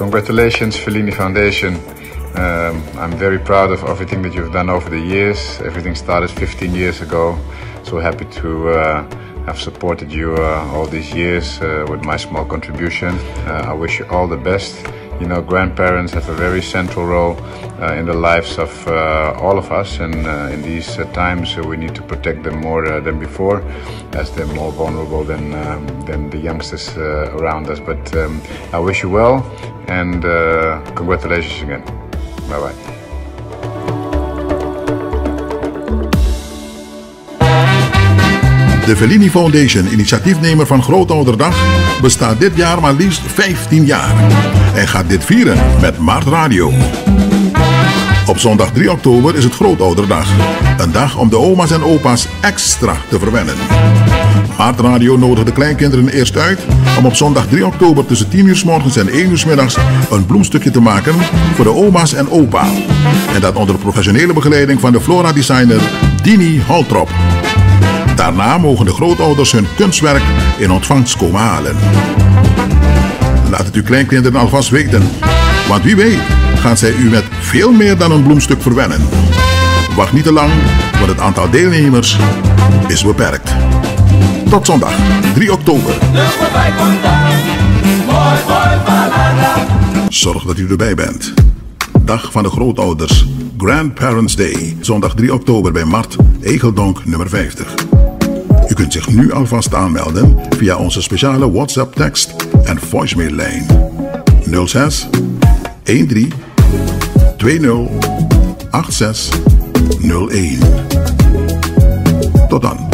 congratulations, Fellini Foundation. Um, I'm very proud of everything that you've done over the years. Everything started 15 years ago. So happy to uh, have supported you uh, all these years uh, with my small contribution. Uh, I wish you all the best. You know, grandparents have a very central role uh, in the lives of uh, all of us, and uh, in these uh, times uh, we need to protect them more uh, than before, as they're more vulnerable than um, than the youngsters around us. But um, I wish you well, and congratulations again. Bye bye. De Fellini Foundation, initiatiefnemer van Grootouderdag, bestaat dit jaar maar liefst 15 jaar. En gaat dit vieren met Maart Radio. Op zondag 3 oktober is het Grootouderdag. Een dag om de oma's en opa's extra te verwennen. Maart Radio nodigt de kleinkinderen eerst uit om op zondag 3 oktober tussen 10 uur s morgens en 1 uur s middags een bloemstukje te maken voor de oma's en opa. En dat onder professionele begeleiding van de flora designer Dini Holtrop. Daarna mogen de grootouders hun kunstwerk in ontvangst komen halen. Laat het uw kleinkinderen alvast weten. Want wie weet gaan zij u met veel meer dan een bloemstuk verwennen. Wacht niet te lang, want het aantal deelnemers is beperkt. Tot zondag, 3 oktober. Zorg dat u erbij bent. Dag van de grootouders. Grandparents Day. Zondag 3 oktober bij Mart, Egeldonk nummer 50 kunt zich nu alvast aanmelden via onze speciale WhatsApp tekst en voicemail lijn 06 13 20 86 01. Tot dan.